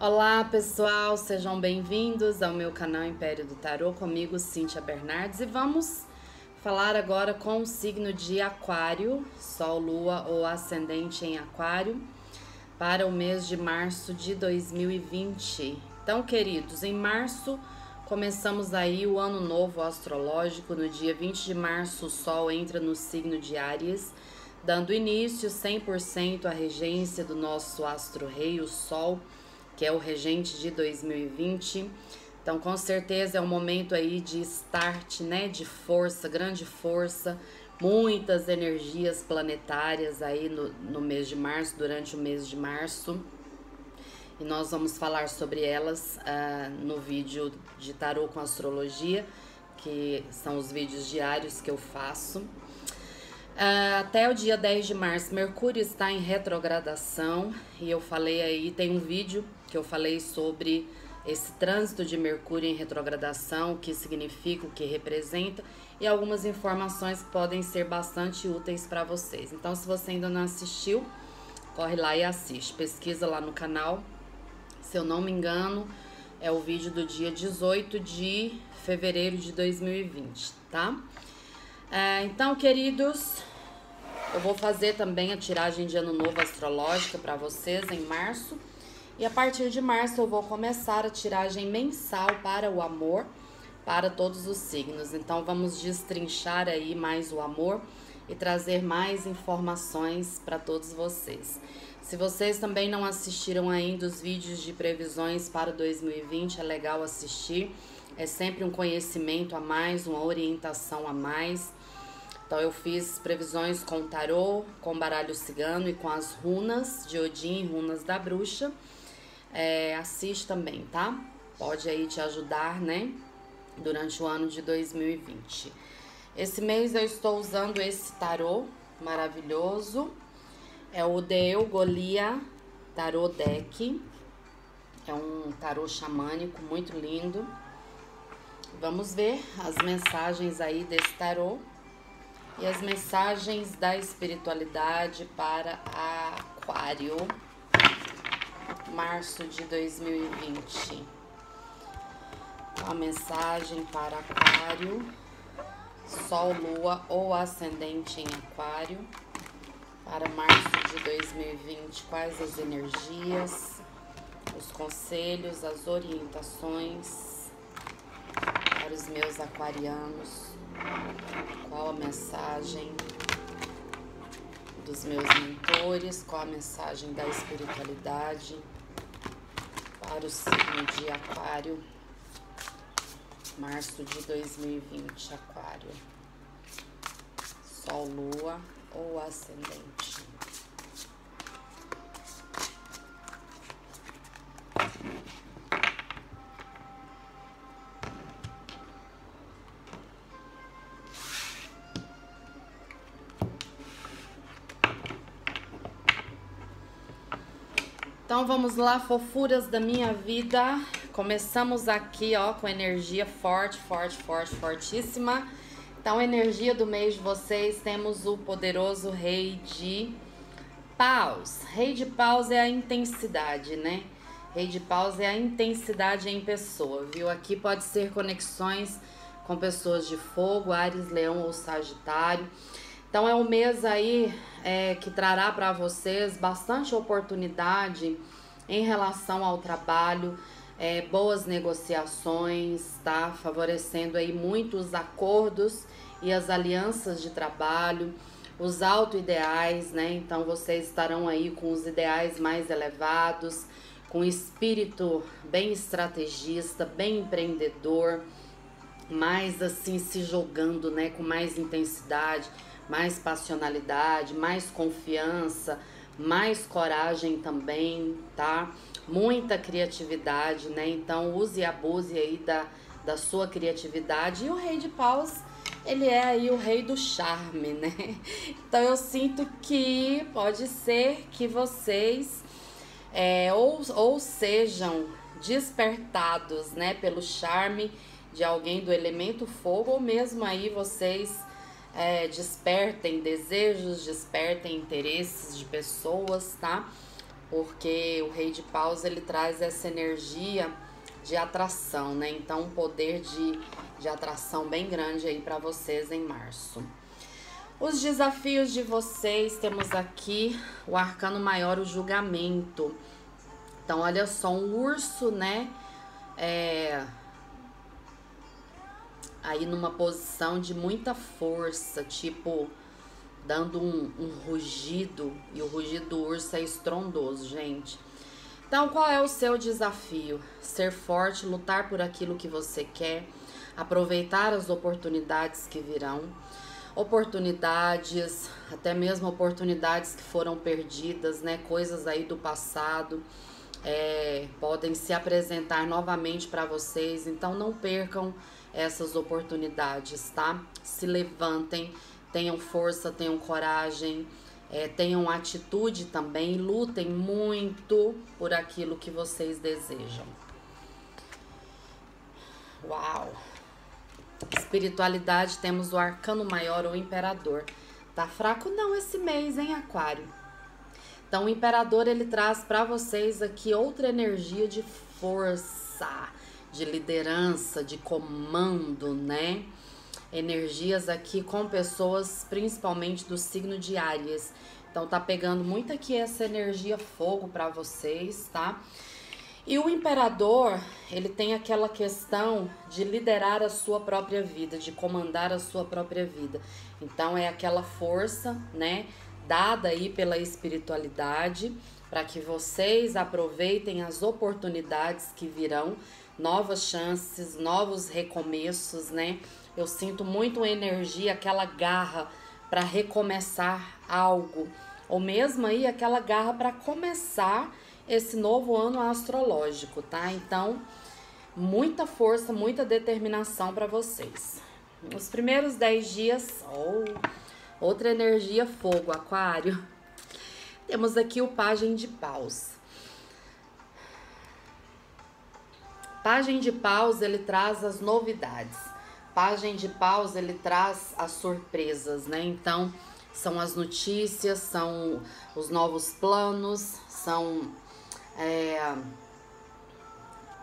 Olá pessoal, sejam bem-vindos ao meu canal Império do Tarô, comigo Cíntia Bernardes e vamos falar agora com o signo de Aquário, Sol, Lua ou Ascendente em Aquário, para o mês de março de 2020. Então, queridos, em março começamos aí o ano novo astrológico, no dia 20 de março o Sol entra no signo de Áries, dando início 100% à regência do nosso astro-rei, o Sol, que é o regente de 2020. Então, com certeza é um momento aí de start, né, de força, grande força, muitas energias planetárias aí no, no mês de março, durante o mês de março. E nós vamos falar sobre elas uh, no vídeo de tarô com astrologia, que são os vídeos diários que eu faço. Uh, até o dia 10 de março, Mercúrio está em retrogradação e eu falei aí, tem um vídeo que eu falei sobre esse trânsito de Mercúrio em retrogradação, o que significa, o que representa e algumas informações que podem ser bastante úteis para vocês. Então, se você ainda não assistiu, corre lá e assiste. Pesquisa lá no canal. Se eu não me engano, é o vídeo do dia 18 de fevereiro de 2020, tá? É, então, queridos, eu vou fazer também a tiragem de ano novo astrológica para vocês em março. E a partir de março eu vou começar a tiragem mensal para o amor para todos os signos. Então vamos destrinchar aí mais o amor e trazer mais informações para todos vocês. Se vocês também não assistiram ainda os vídeos de previsões para 2020, é legal assistir. É sempre um conhecimento a mais, uma orientação a mais. Então eu fiz previsões com tarô, com baralho cigano e com as runas de Odin, runas da bruxa. É, assiste também, tá? Pode aí te ajudar, né? Durante o ano de 2020. Esse mês eu estou usando esse tarô maravilhoso. É o Deu Golia Tarô Deck. É um tarô xamânico muito lindo. Vamos ver as mensagens aí desse tarô e as mensagens da espiritualidade para Aquário, março de 2020. A mensagem para Aquário, Sol, Lua ou Ascendente em Aquário, para março de 2020. Quais as energias, os conselhos, as orientações para os meus aquarianos? Qual a mensagem dos meus mentores? Qual a mensagem da espiritualidade para o signo de Aquário, março de 2020, Aquário? Sol, Lua ou Ascendente? Então vamos lá, fofuras da minha vida. Começamos aqui, ó, com energia forte, forte, forte, fortíssima. Então, energia do mês de vocês, temos o poderoso Rei de Paus. Rei de Paus é a intensidade, né? Rei de Paus é a intensidade em pessoa, viu? Aqui pode ser conexões com pessoas de fogo, Ares, Leão ou Sagitário. Então é um mês aí é, que trará para vocês bastante oportunidade em relação ao trabalho, é, boas negociações, tá? Favorecendo aí muitos acordos e as alianças de trabalho, os auto-ideais, né? Então vocês estarão aí com os ideais mais elevados, com espírito bem estrategista, bem empreendedor, mais assim se jogando, né? Com mais intensidade mais passionalidade, mais confiança, mais coragem também, tá? Muita criatividade, né? Então use e abuse aí da, da sua criatividade. E o rei de paus, ele é aí o rei do charme, né? Então eu sinto que pode ser que vocês é, ou, ou sejam despertados, né, pelo charme de alguém do elemento fogo, ou mesmo aí vocês é, despertem desejos, despertem interesses de pessoas, tá? porque o rei de paus ele traz essa energia de atração, né? Então, um poder de, de atração bem grande aí para vocês em março. Os desafios de vocês, temos aqui o arcano maior, o julgamento. Então, olha só, um urso, né? É, aí numa posição de muita força, tipo dando um, um rugido, e o rugido do urso é estrondoso, gente. Então, qual é o seu desafio? Ser forte, lutar por aquilo que você quer, aproveitar as oportunidades que virão, oportunidades, até mesmo oportunidades que foram perdidas, né? Coisas aí do passado. É, podem se apresentar novamente para vocês, então não percam essas oportunidades, tá? Se levantem, tenham força, tenham coragem, é, tenham atitude também, lutem muito por aquilo que vocês desejam. Uau! Espiritualidade, temos o arcano maior, o imperador. Tá fraco não esse mês, hein, Aquário? Então, o imperador ele traz para vocês aqui outra energia de força, de liderança, de comando, né? energias aqui com pessoas principalmente do signo de Áries. Então tá pegando muito aqui essa energia fogo para vocês, tá? E o imperador, ele tem aquela questão de liderar a sua própria vida, de comandar a sua própria vida. Então é aquela força, né, dada aí pela espiritualidade para que vocês aproveitem as oportunidades que virão, novas chances, novos recomeços, né? Eu sinto muito energia, aquela garra para recomeçar algo, ou mesmo aí aquela garra para começar esse novo ano astrológico, tá? Então, muita força, muita determinação para vocês. Os primeiros 10 dias, oh, outra energia fogo, aquário. Temos aqui o Pagem de Paus. Pagem de Paus, ele traz as novidades Pagem de paus ele traz as surpresas, né? Então, são as notícias, são os novos planos, são é,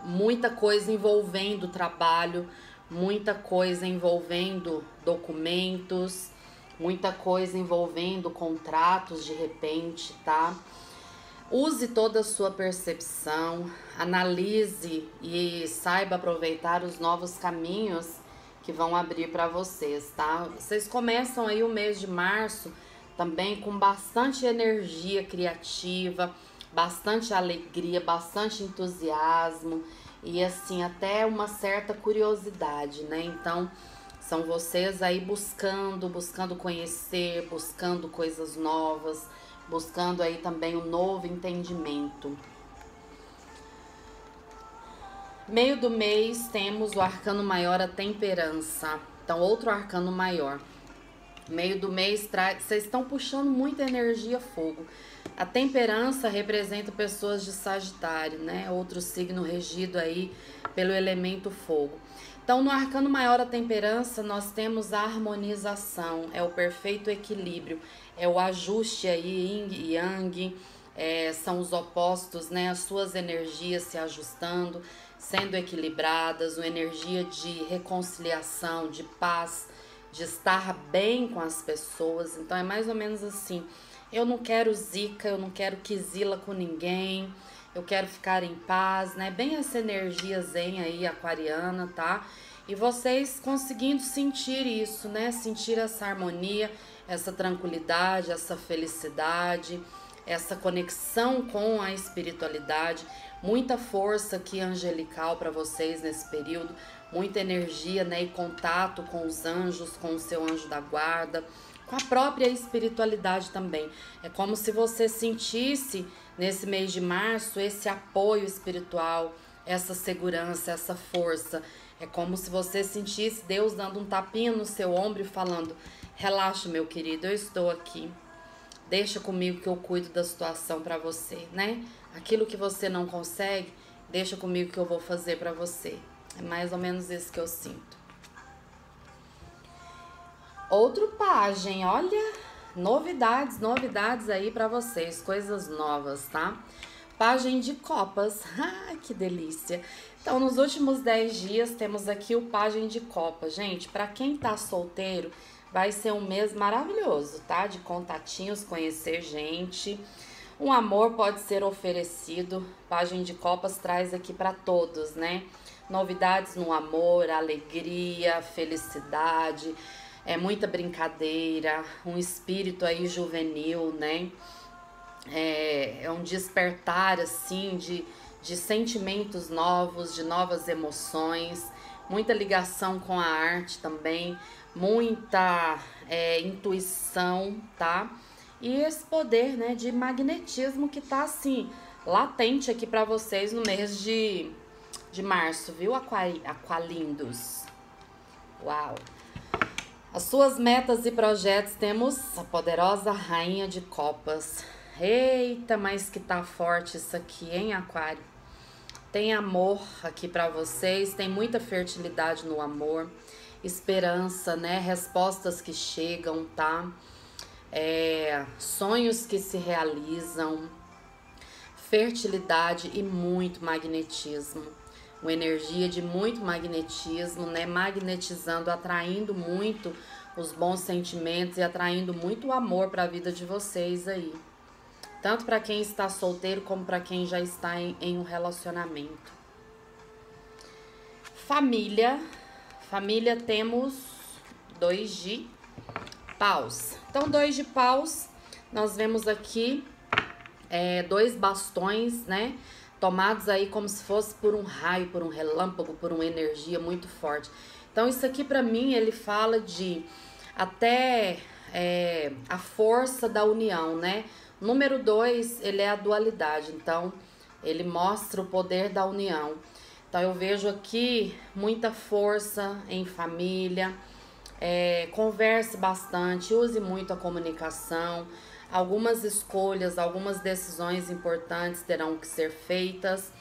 muita coisa envolvendo trabalho, muita coisa envolvendo documentos, muita coisa envolvendo contratos de repente, tá? Use toda a sua percepção, analise e saiba aproveitar os novos caminhos que vão abrir para vocês, tá? Vocês começam aí o mês de março também com bastante energia criativa, bastante alegria, bastante entusiasmo e assim até uma certa curiosidade, né? Então, são vocês aí buscando, buscando conhecer, buscando coisas novas, buscando aí também um novo entendimento. Meio do mês temos o arcano maior, a temperança. Então, outro arcano maior. Meio do mês, traz. vocês estão puxando muita energia fogo. A temperança representa pessoas de Sagitário, né? Outro signo regido aí pelo elemento fogo. Então, no arcano maior, a temperança, nós temos a harmonização, é o perfeito equilíbrio, é o ajuste aí, yin e yang, é, são os opostos, né? As suas energias se ajustando sendo equilibradas, uma energia de reconciliação, de paz, de estar bem com as pessoas. Então é mais ou menos assim. Eu não quero zica, eu não quero quisila com ninguém. Eu quero ficar em paz, né? Bem essa energia zen aí aquariana, tá? E vocês conseguindo sentir isso, né? Sentir essa harmonia, essa tranquilidade, essa felicidade, essa conexão com a espiritualidade. Muita força aqui angelical para vocês nesse período, muita energia, né, e contato com os anjos, com o seu anjo da guarda, com a própria espiritualidade também. É como se você sentisse nesse mês de março esse apoio espiritual, essa segurança, essa força. É como se você sentisse Deus dando um tapinha no seu ombro e falando: "Relaxa, meu querido, eu estou aqui. Deixa comigo que eu cuido da situação para você", né? Aquilo que você não consegue, deixa comigo que eu vou fazer para você. É mais ou menos isso que eu sinto. Outro pajem, olha, novidades, novidades aí para vocês, coisas novas, tá? Pagem de copas, ai que delícia! Então, nos últimos 10 dias temos aqui o Pagem de Copas. Gente, para quem tá solteiro, vai ser um mês maravilhoso, tá? De contatinhos, conhecer gente. Um amor pode ser oferecido. Pagem de Copas traz aqui para todos, né? Novidades no amor, alegria, felicidade, é muita brincadeira, um espírito aí juvenil, né? É, é um despertar assim de de sentimentos novos, de novas emoções, muita ligação com a arte também, muita é, intuição, tá? E esse poder, né, de magnetismo que tá assim latente aqui para vocês no mês de, de março, viu, Aqualindos? Uau! As suas metas e projetos temos a poderosa Rainha de Copas. Eita, mas que tá forte isso aqui, hein, Aquário? Tem amor aqui para vocês, tem muita fertilidade no amor, esperança, né? Respostas que chegam, tá? É, sonhos que se realizam, fertilidade e muito magnetismo. Uma energia de muito magnetismo, né? Magnetizando, atraindo muito os bons sentimentos e atraindo muito amor para a vida de vocês aí tanto para quem está solteiro como para quem já está em, em um relacionamento. Família, família temos dois de paus. Então, dois de paus, nós vemos aqui é, dois bastões, né? Tomados aí como se fosse por um raio, por um relâmpago, por uma energia muito forte. Então, isso aqui para mim, ele fala de até é, a força da união, né? Número dois, ele é a dualidade, então ele mostra o poder da união. Então eu vejo aqui muita força em família, é, converse bastante, use muito a comunicação. Algumas escolhas, algumas decisões importantes terão que ser feitas,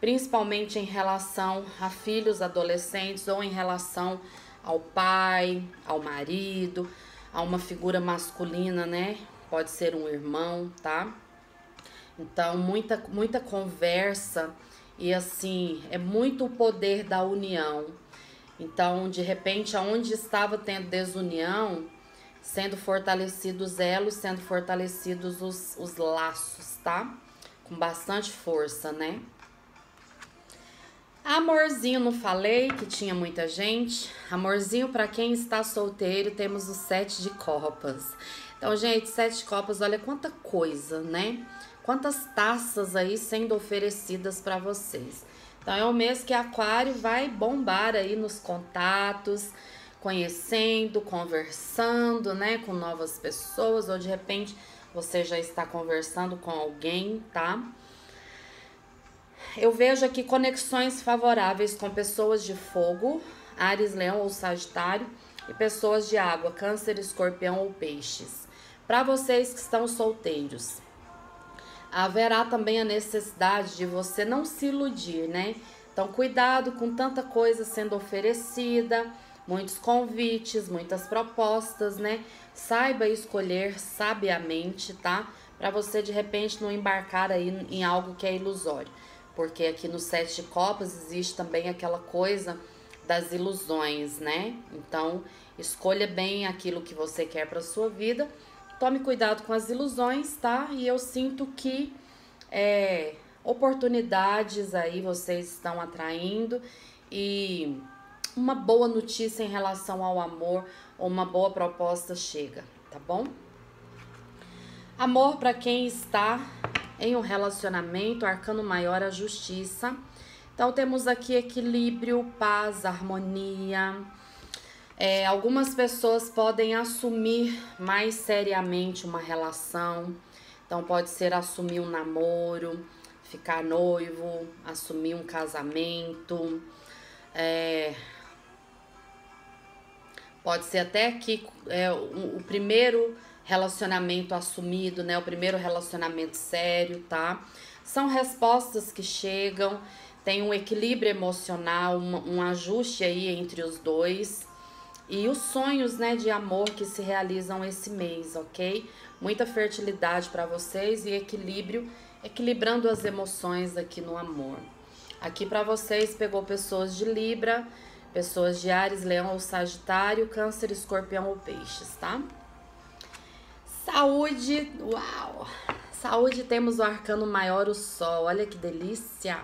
principalmente em relação a filhos adolescentes ou em relação ao pai, ao marido, a uma figura masculina, né? pode ser um irmão, tá? Então, muita, muita conversa e assim, é muito o poder da união. Então, de repente, aonde estava tendo desunião, sendo fortalecidos os elos, sendo fortalecidos os, os laços, tá? Com bastante força, né? Amorzinho, não falei que tinha muita gente. Amorzinho, para quem está solteiro, temos o sete de copas. Então, gente, sete copas, olha quanta coisa, né? Quantas taças aí sendo oferecidas para vocês. Então, é um mês que Aquário vai bombar aí nos contatos, conhecendo, conversando, né, com novas pessoas, ou de repente você já está conversando com alguém, tá? Eu vejo aqui conexões favoráveis com pessoas de fogo, Ares, Leão ou Sagitário, e pessoas de água, Câncer, Escorpião ou Peixes. Para vocês que estão solteiros, haverá também a necessidade de você não se iludir, né? Então, cuidado com tanta coisa sendo oferecida, muitos convites, muitas propostas, né? Saiba escolher sabiamente, tá? Para você de repente não embarcar aí em algo que é ilusório. Porque aqui no Sete de Copas existe também aquela coisa das ilusões, né? Então, escolha bem aquilo que você quer para sua vida Tome cuidado com as ilusões, tá? E eu sinto que é, oportunidades aí vocês estão atraindo e uma boa notícia em relação ao amor ou uma boa proposta chega, tá bom? Amor para quem está em um relacionamento, arcano maior a justiça. Então temos aqui equilíbrio, paz, harmonia, é, algumas pessoas podem assumir mais seriamente uma relação, então pode ser assumir um namoro, ficar noivo, assumir um casamento, é, pode ser até que é, o, o primeiro relacionamento assumido, né? O primeiro relacionamento sério, tá? São respostas que chegam, tem um equilíbrio emocional, um, um ajuste aí entre os dois e os sonhos, né, de amor que se realizam esse mês, ok? Muita fertilidade para vocês e equilíbrio, equilibrando as emoções aqui no amor. Aqui para vocês pegou pessoas de Libra, pessoas de Ares, Leão ou Sagitário, Câncer, Escorpião ou Peixes, tá? Saúde, uau! Saúde temos o arcano maior, o Sol. Olha que delícia!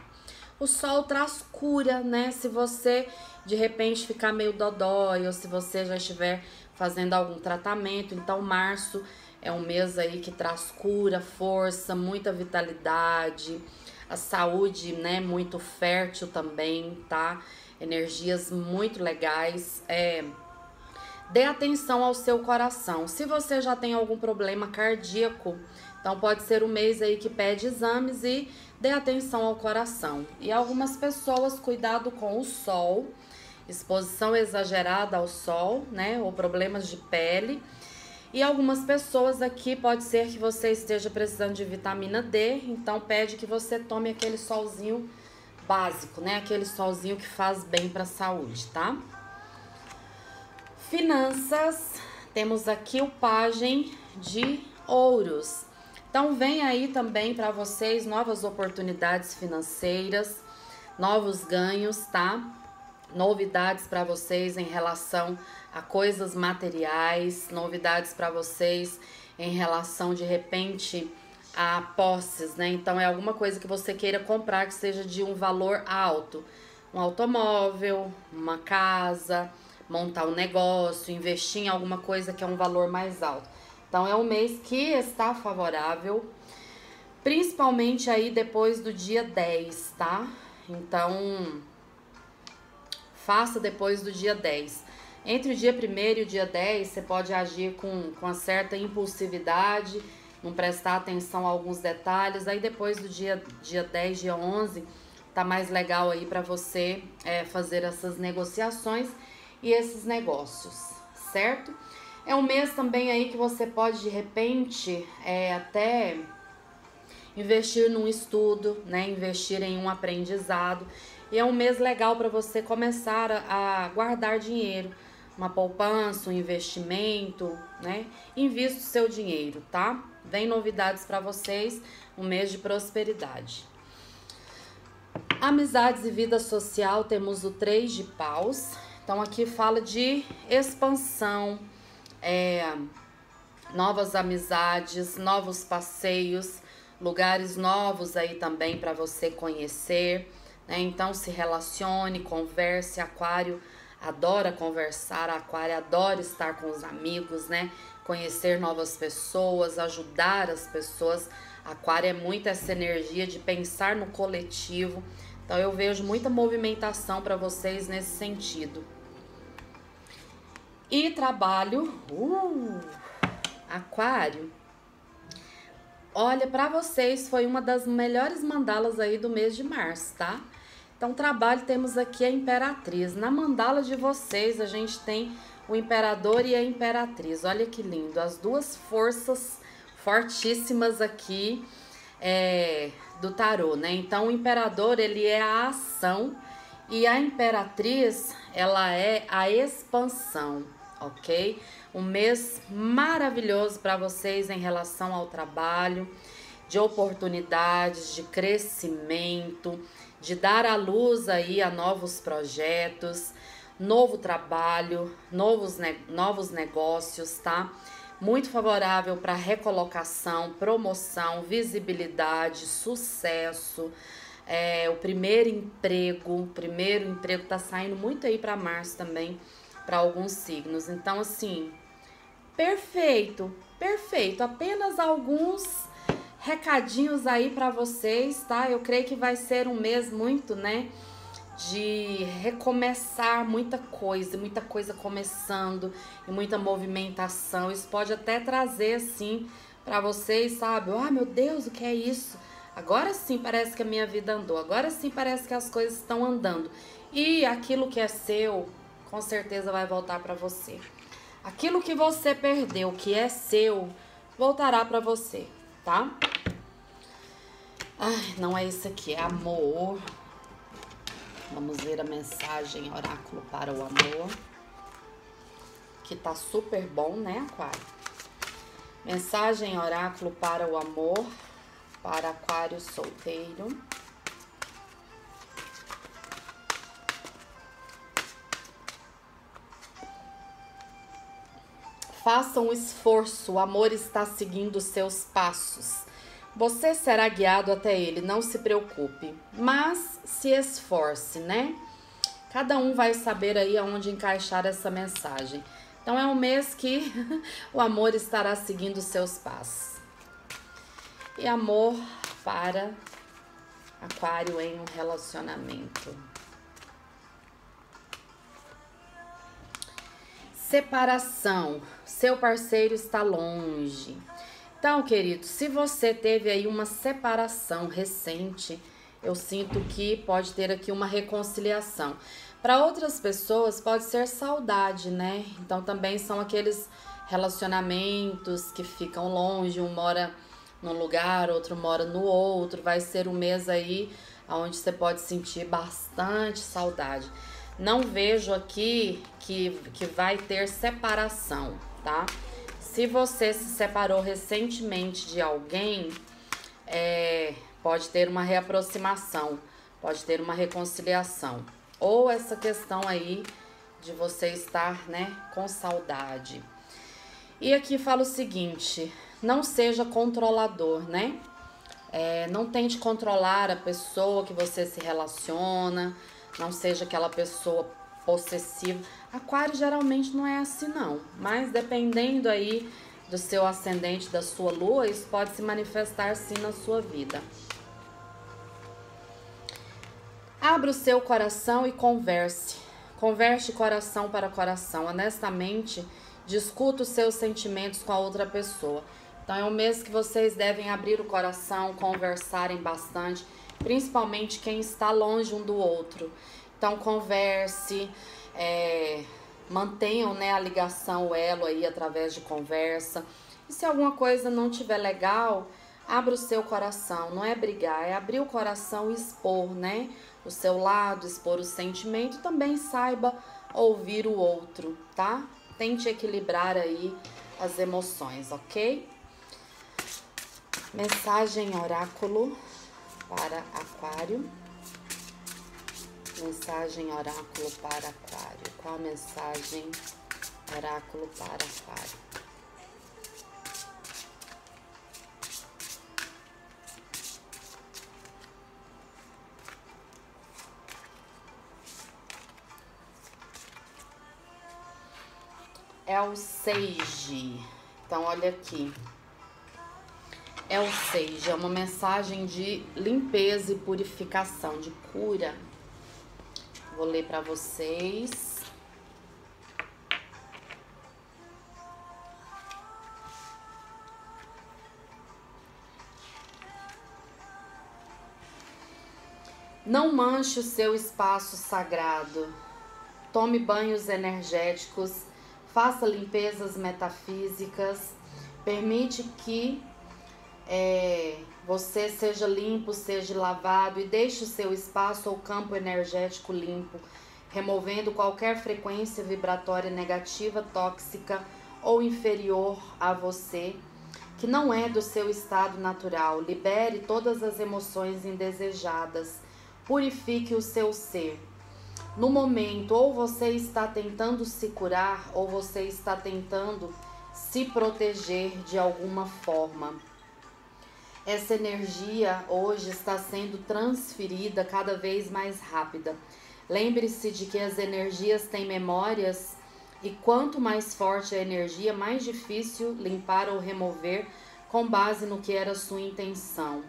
O Sol traz cura, né? Se você de repente ficar meio dodói ou se você já estiver fazendo algum tratamento, então março é um mês aí que traz cura, força, muita vitalidade, a saúde, né, muito fértil também, tá? Energias muito legais. É, dê atenção ao seu coração. Se você já tem algum problema cardíaco, então pode ser um mês aí que pede exames e dê atenção ao coração. E algumas pessoas, cuidado com o sol, exposição exagerada ao sol, né, ou problemas de pele. E algumas pessoas aqui pode ser que você esteja precisando de vitamina D, então pede que você tome aquele solzinho básico, né? Aquele solzinho que faz bem para a saúde, tá? Finanças, temos aqui o pajem de ouros. Então vem aí também para vocês novas oportunidades financeiras, novos ganhos, tá? Novidades para vocês em relação a coisas materiais, novidades para vocês em relação de repente a posses, né? Então é alguma coisa que você queira comprar que seja de um valor alto, um automóvel, uma casa, montar um negócio, investir em alguma coisa que é um valor mais alto. Então é um mês que está favorável, principalmente aí depois do dia 10, tá? Então faça depois do dia 10. Entre o dia 1 e o dia 10, você pode agir com, com uma certa impulsividade, não prestar atenção a alguns detalhes. Aí depois do dia, dia 10, dia 11, tá mais legal aí para você é, fazer essas negociações e esses negócios, certo? É um mês também aí que você pode de repente é, até investir num estudo, né? Investir em um aprendizado. E é um mês legal para você começar a, a guardar dinheiro, uma poupança, um investimento, né? Invista o seu dinheiro, tá? Vem novidades para vocês, um mês de prosperidade. Amizades e vida social, temos o 3 de paus. Então aqui fala de expansão, é, novas amizades, novos passeios, lugares novos aí também para você conhecer. Né? Então se relacione, converse, aquário adora conversar, aquário adora estar com os amigos, né? Conhecer novas pessoas, ajudar as pessoas. Aquário é muito essa energia de pensar no coletivo. Então eu vejo muita movimentação para vocês nesse sentido. E trabalho, uh, aquário. Olha, para vocês foi uma das melhores mandalas aí do mês de março, tá? Então, trabalho temos aqui a imperatriz. Na mandala de vocês, a gente tem o imperador e a imperatriz. Olha que lindo, as duas forças fortíssimas aqui é, do tarô, né? Então, o imperador, ele é a ação e a imperatriz, ela é a expansão ok? Um mês maravilhoso para vocês em relação ao trabalho, de oportunidades, de crescimento, de dar à luz aí a novos projetos, novo trabalho, novos, ne novos negócios, tá? Muito favorável para recolocação, promoção, visibilidade, sucesso. É, o primeiro emprego, primeiro emprego tá saindo muito aí para março também para alguns signos. Então, assim, perfeito, perfeito. Apenas alguns recadinhos aí para vocês, tá? Eu creio que vai ser um mês muito, né? De recomeçar muita coisa, muita coisa começando e muita movimentação. Isso pode até trazer, assim, para vocês, sabe? Ah, oh, meu Deus, o que é isso? Agora sim parece que a minha vida andou, agora sim parece que as coisas estão andando. E aquilo que é seu, com certeza vai voltar para você. Aquilo que você perdeu, que é seu, voltará para você, tá? Ai, não é isso aqui, é amor. Vamos ver a mensagem oráculo para o amor. que tá super bom, né, Aquário? Mensagem oráculo para o amor, para Aquário solteiro. Faça um esforço, o amor está seguindo seus passos. Você será guiado até ele, não se preocupe, mas se esforce, né? Cada um vai saber aí aonde encaixar essa mensagem. Então é um mês que o amor estará seguindo seus passos. E amor para Aquário em um relacionamento. Separação. Seu parceiro está longe. Então, querido, se você teve aí uma separação recente, eu sinto que pode ter aqui uma reconciliação. Para outras pessoas pode ser saudade, né? Então também são aqueles relacionamentos que ficam longe, um mora num lugar, outro mora no outro. Vai ser um mês aí onde você pode sentir bastante saudade. Não vejo aqui que, que vai ter separação, tá? Se você se separou recentemente de alguém, é, pode ter uma reaproximação, pode ter uma reconciliação. Ou essa questão aí de você estar, né, com saudade. E aqui fala o seguinte: não seja controlador, né? É, não tente controlar a pessoa que você se relaciona, não seja aquela pessoa possessiva. Aquário geralmente não é assim não, mas dependendo aí do seu ascendente, da sua lua, isso pode se manifestar sim na sua vida. Abra o seu coração e converse. Converse coração para coração. Honestamente, discuta os seus sentimentos com a outra pessoa. Então é um mês que vocês devem abrir o coração, conversarem bastante, principalmente quem está longe um do outro. Então converse, é, mantenham né, a ligação, o elo aí através de conversa. E se alguma coisa não tiver legal, abra o seu coração. Não é brigar, é abrir o coração e expor, né? O seu lado, expor o sentimento. Também saiba ouvir o outro, tá? Tente equilibrar aí as emoções, ok? Mensagem oráculo para Aquário. Mensagem oráculo para Aquário. Qual mensagem oráculo para Aquário? É o Sage. Então, olha aqui. É o Sage, é uma mensagem de limpeza e purificação, de cura Vou ler para vocês. Não manche o seu espaço sagrado. Tome banhos energéticos, faça limpezas metafísicas, permite que é, você seja limpo, seja lavado e deixe o seu espaço ou campo energético limpo, removendo qualquer frequência vibratória negativa, tóxica ou inferior a você, que não é do seu estado natural. Libere todas as emoções indesejadas. Purifique o seu ser. No momento, ou você está tentando se curar, ou você está tentando se proteger de alguma forma. Essa energia hoje está sendo transferida cada vez mais rápida. Lembre-se de que as energias têm memórias e quanto mais forte a energia, mais difícil limpar ou remover com base no que era sua intenção.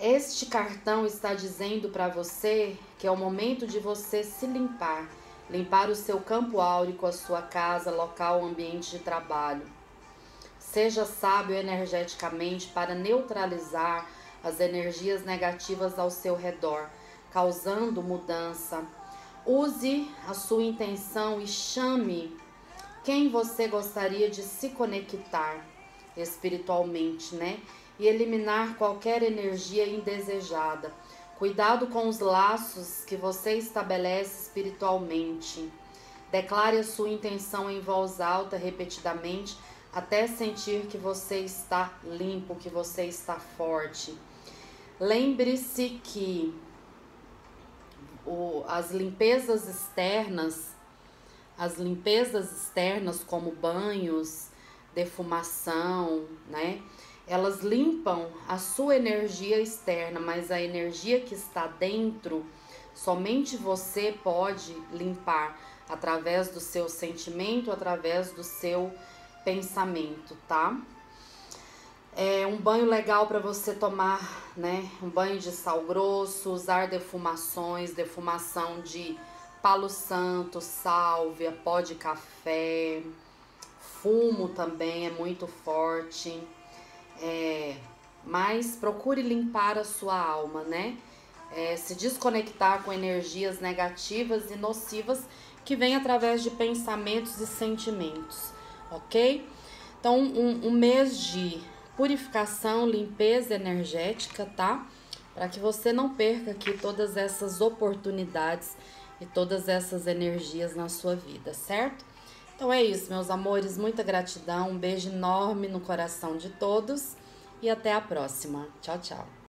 Este cartão está dizendo para você que é o momento de você se limpar, limpar o seu campo áurico, a sua casa, local, ambiente de trabalho. Seja sábio energeticamente para neutralizar as energias negativas ao seu redor, causando mudança. Use a sua intenção e chame quem você gostaria de se conectar espiritualmente, né? E eliminar qualquer energia indesejada. Cuidado com os laços que você estabelece espiritualmente. Declare a sua intenção em voz alta repetidamente até sentir que você está limpo, que você está forte. Lembre-se que o, as limpezas externas, as limpezas externas como banhos, defumação, né? Elas limpam a sua energia externa, mas a energia que está dentro, somente você pode limpar através do seu sentimento, através do seu pensamento, tá? É um banho legal para você tomar, né? Um banho de sal grosso, usar defumações, defumação de palo santo, sálvia, pó de café, fumo também é muito forte. É, mas procure limpar a sua alma, né? É, se desconectar com energias negativas e nocivas que vêm através de pensamentos e sentimentos, ok? Então, um, um mês de purificação, limpeza energética, tá? Para que você não perca aqui todas essas oportunidades e todas essas energias na sua vida, certo? Então é isso, meus amores, muita gratidão, um beijo enorme no coração de todos e até a próxima. Tchau, tchau.